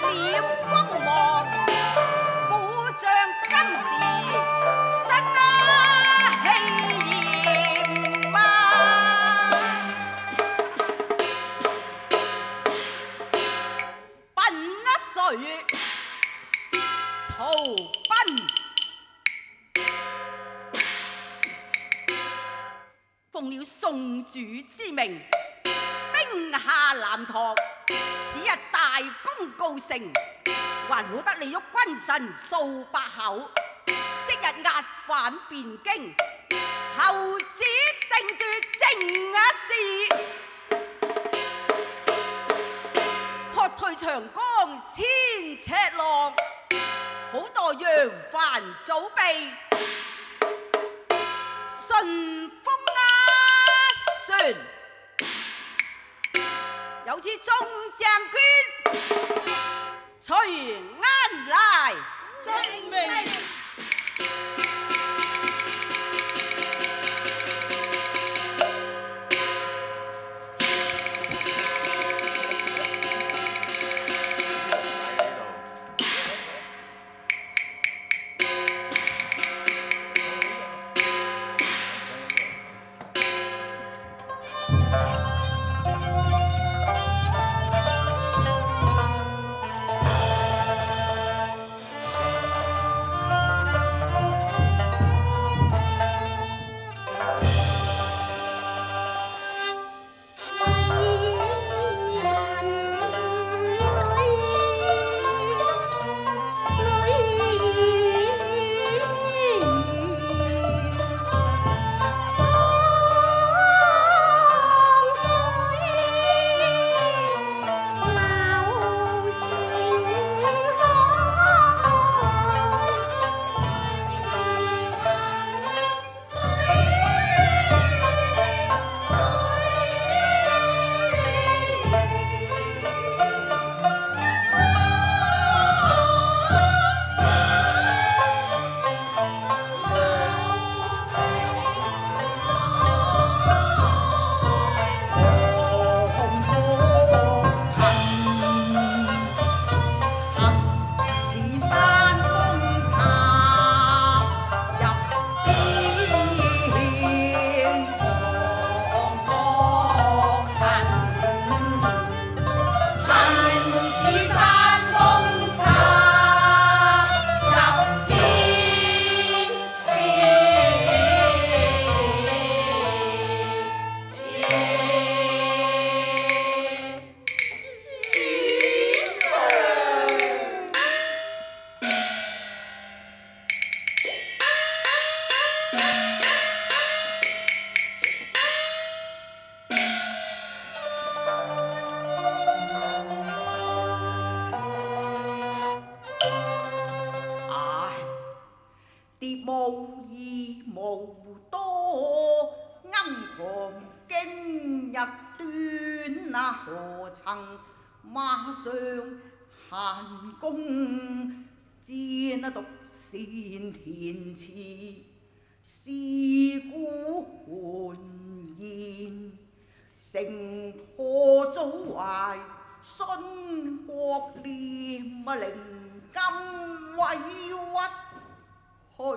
脸光芒，将今时真气焰？啊？曹奉了宋主之命，兵下南唐，此日大功。告成，还好得利益君臣数百口。即日押返汴京，后子定夺正事。喝退长江千尺浪，好待扬帆早备。顺风啊船，有此中将军随安来。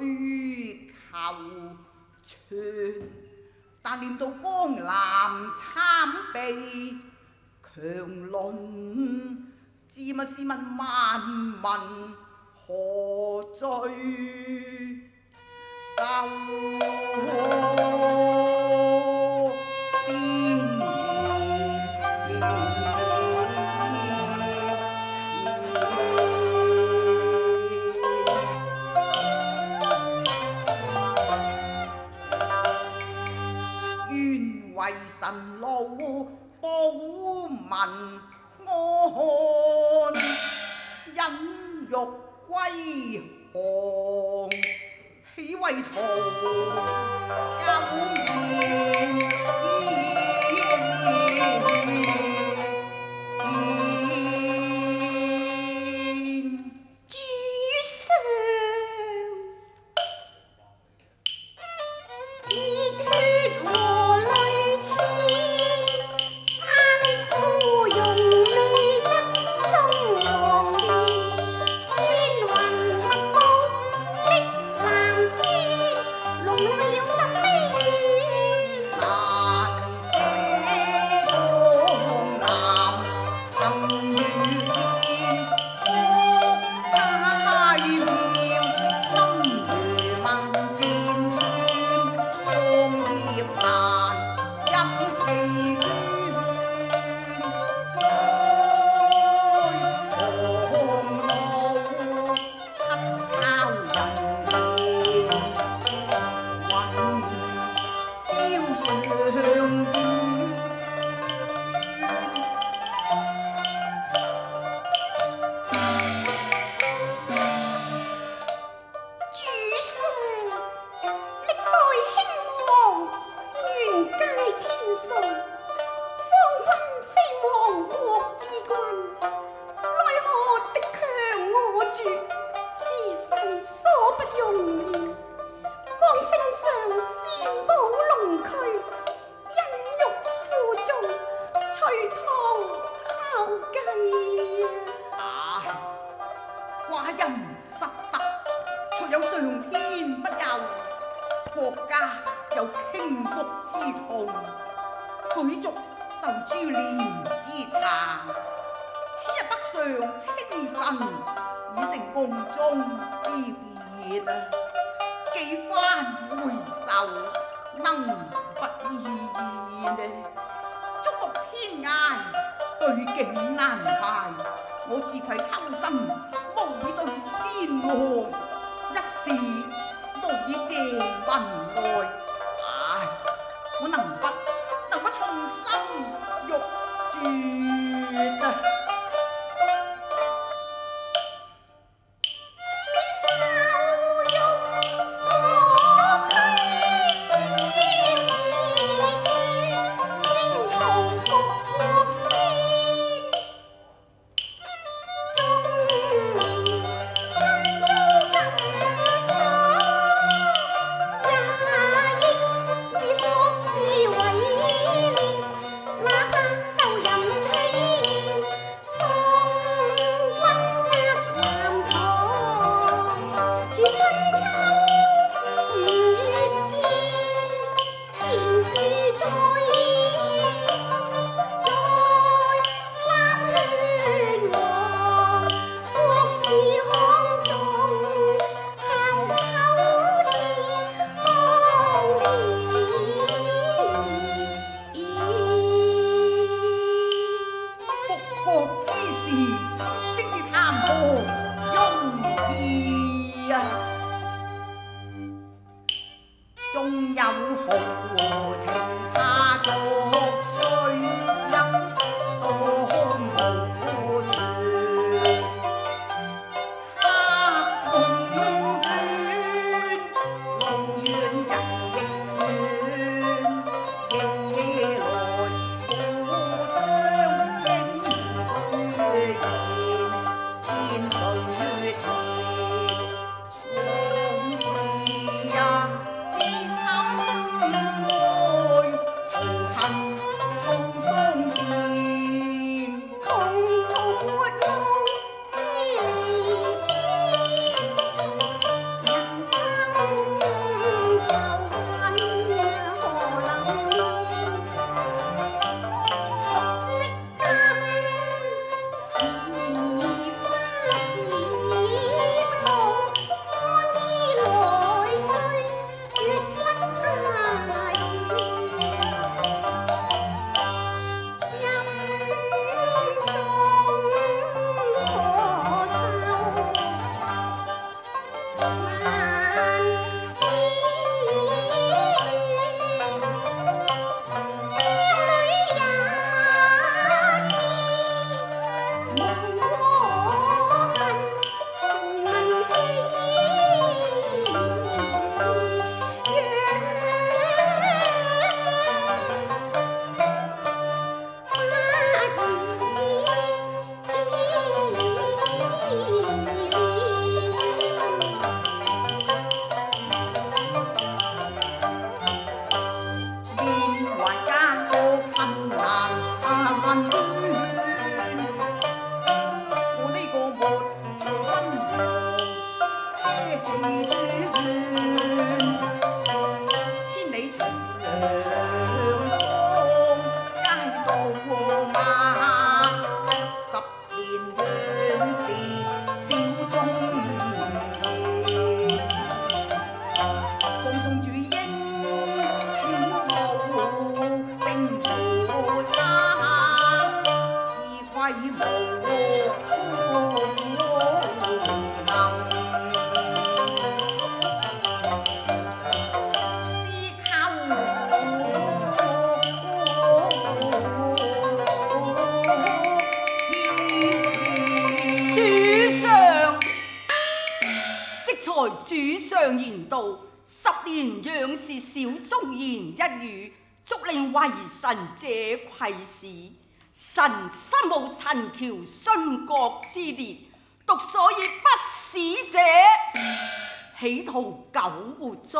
欲求全。但念到江南参备强论，自问试问万民何罪受？归降，喜为徒救命。竟难排我自愧偷生无以对先王一时无以借云外唉我能不主上言道：十年仰视小忠言一语，足令为臣者愧使。臣身无陈桥殉国之烈，独所以不死者，岂图苟活哉？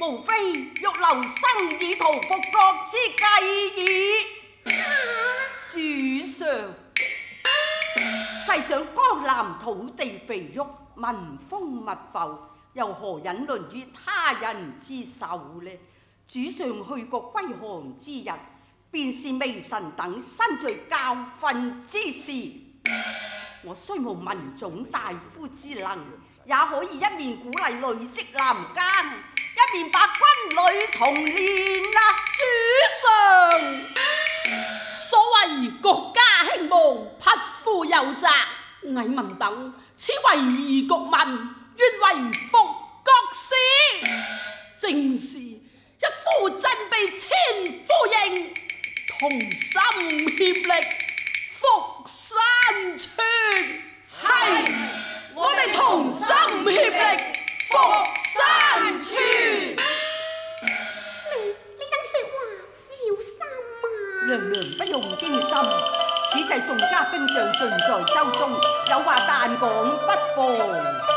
无非欲留生以图复国之计矣。主上，世上江南土地肥沃。民豐物浮，又何忍淪於他人之手呢？主上去國歸降之日，便是微臣等身罪教訓之時。我雖無文種大夫之能，也可以一面鼓勵女職男耕，一面把軍旅重練啊！主上，所謂國家興亡，匹夫有責，蟻民等此為義國民，願為復國事，正是一夫振臂千夫應，同心協力復山川。係，我哋同心協力復山川。你你等說話小心啊！娘娘不用驚心，此世宋家兵将尽在手中，有话但讲不妨。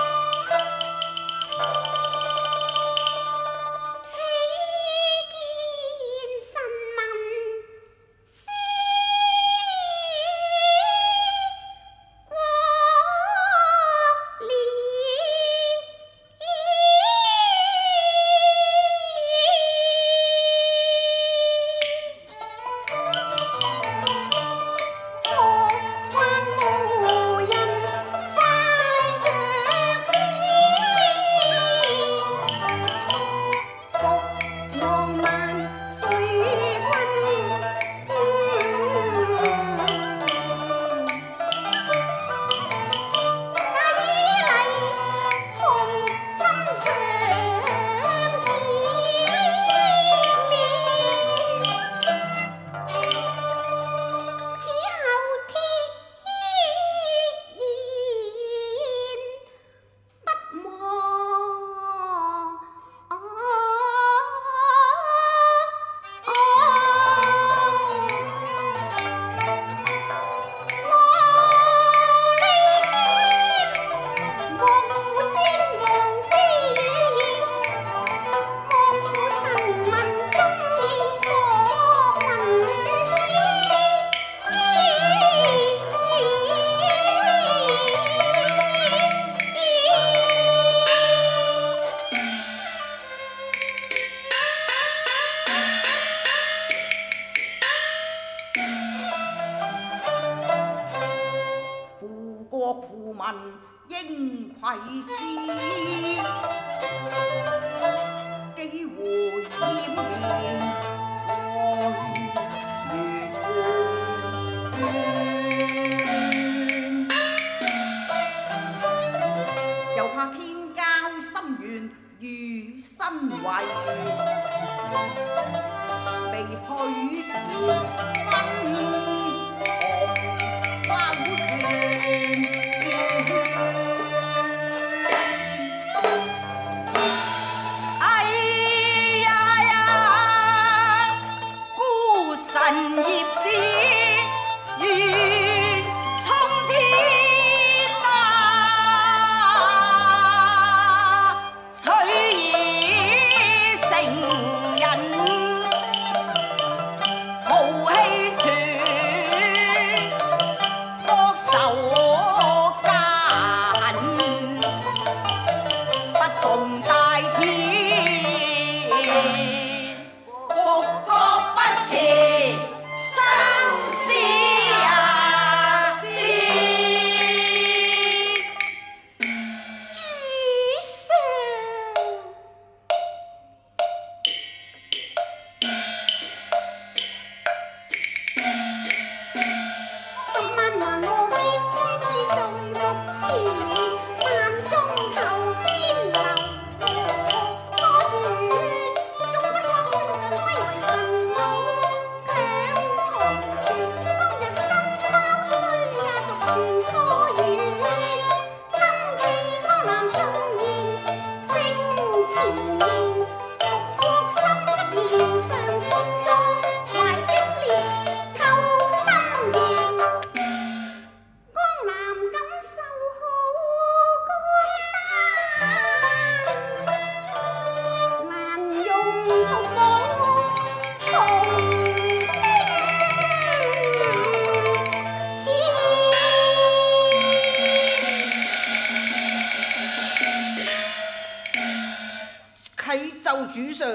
啟奏主上，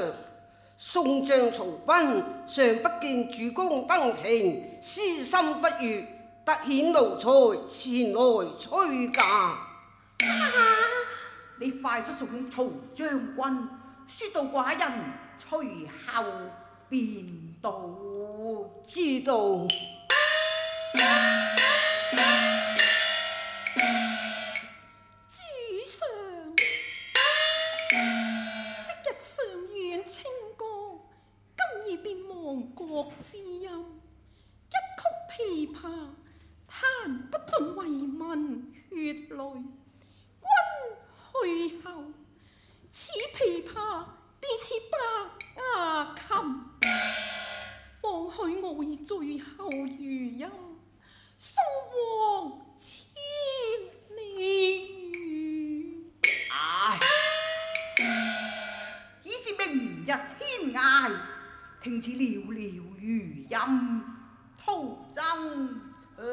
宋将曹彬尚不见主公登程，私心不悦，特遣奴才前来催駕。你快速送曹將軍，說到寡人隨後便到。知道。亡國之音。一曲琵琶，弹不盡為民血淚。君去後，此琵琶便似白牙琴。望許我以最後餘音，送往千里聽此寥寥余音，徒增長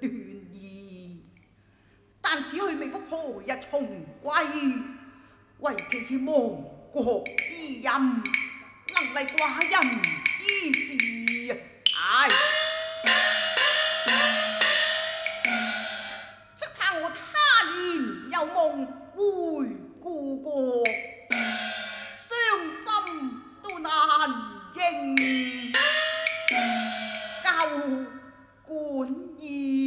斷意。但此去未卜何日重歸，唯其此亡國之音，能嚟寡人之志。唉，即怕我他年有夢回故国， เก่งากูนยี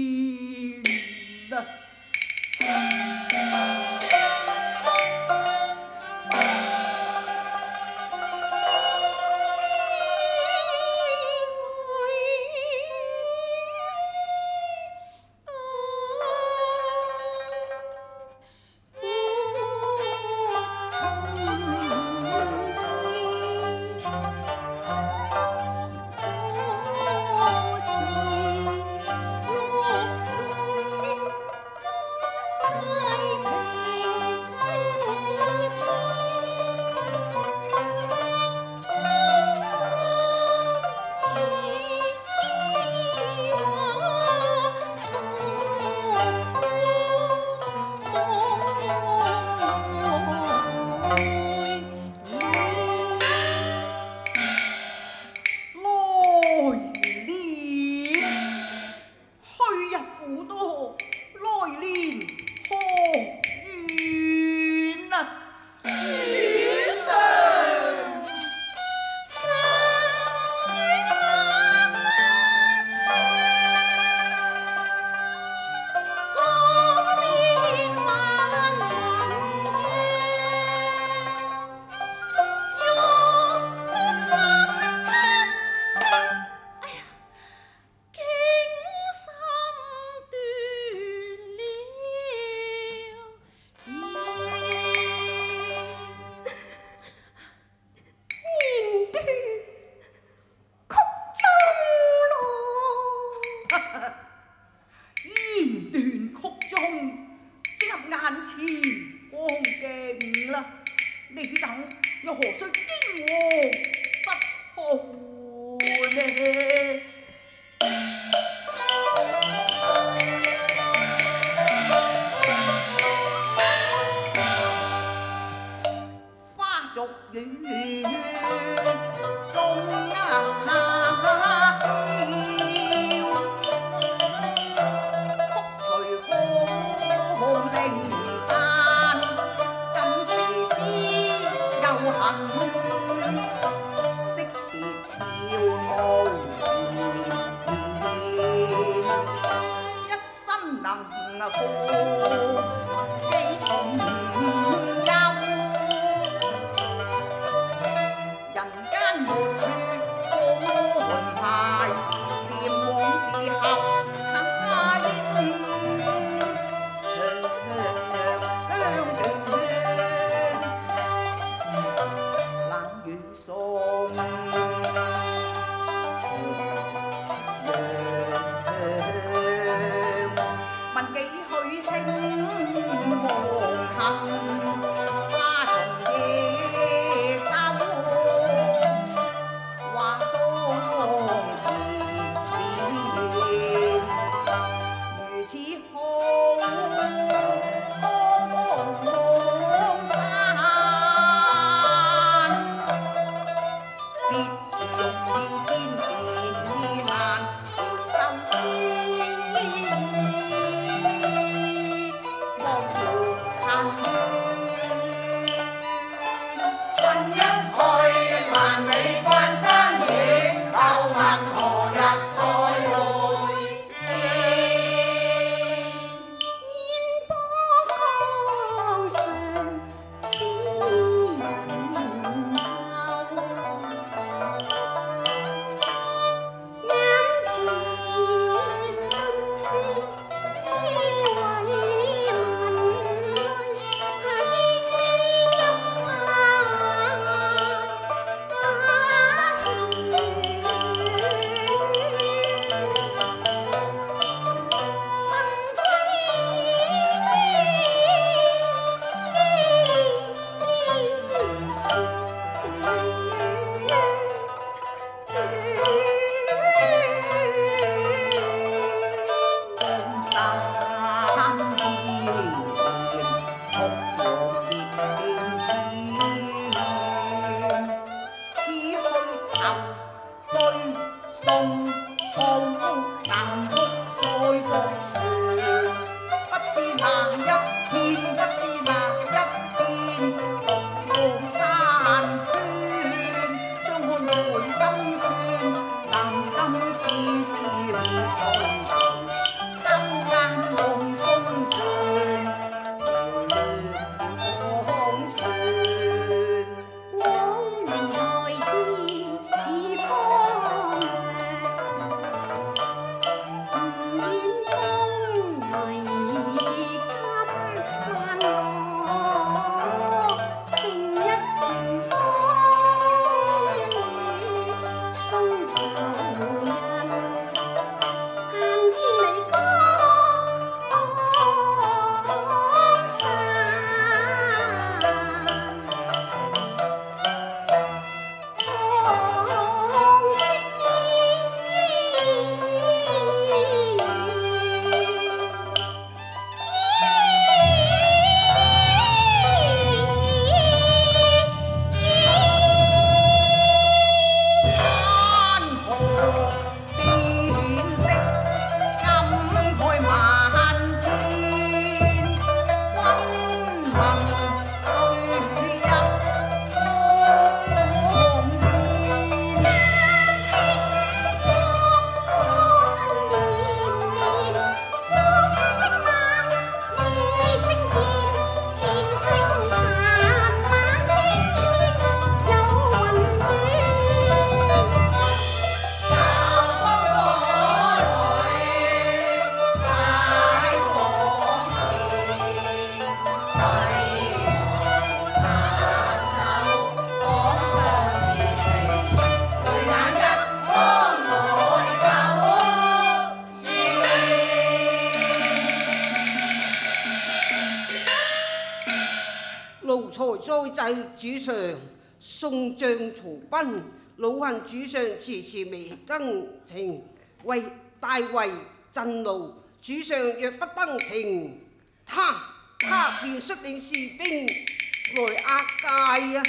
送將曹奔，老恨主上迟迟未登程，为大为震怒。主上若不登程，他他便率领士兵來押解啊！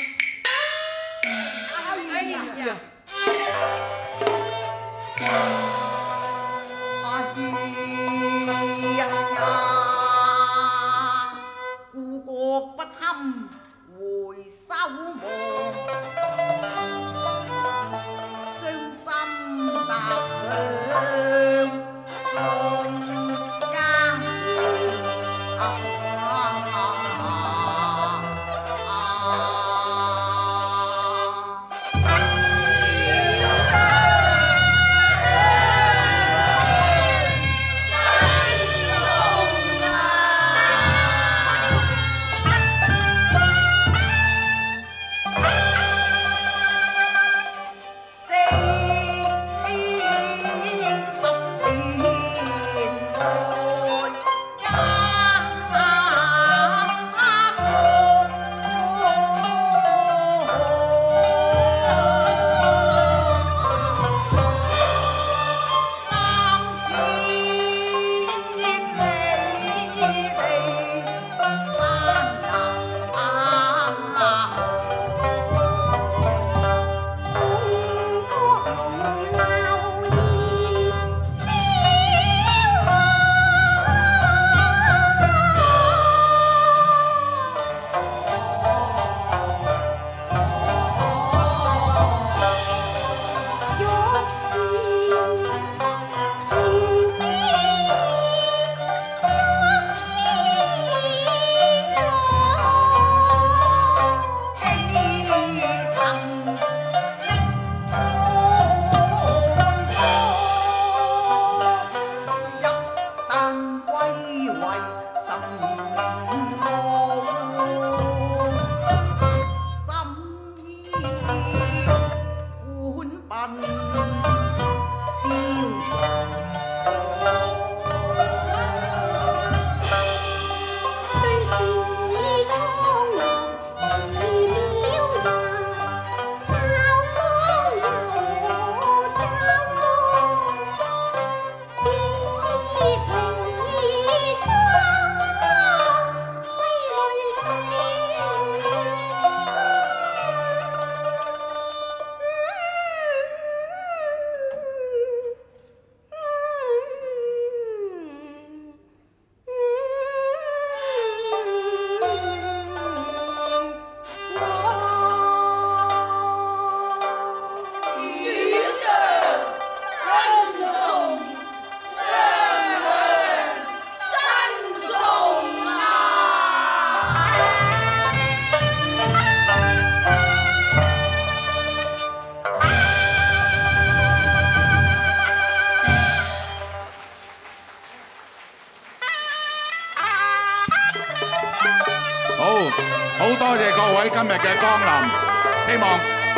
哎呀！哎呀！故國不堪回首望，love.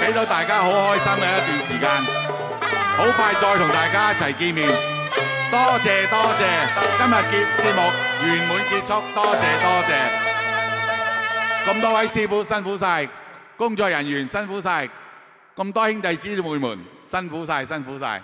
俾到大家好開心嘅一段時間。好快再同大家一齊見面，多謝多謝，今日結節目圓滿結束，多謝多謝。咁多位師傅辛苦晒，工作人員辛苦晒，咁多兄弟姊妹們辛苦晒辛苦晒。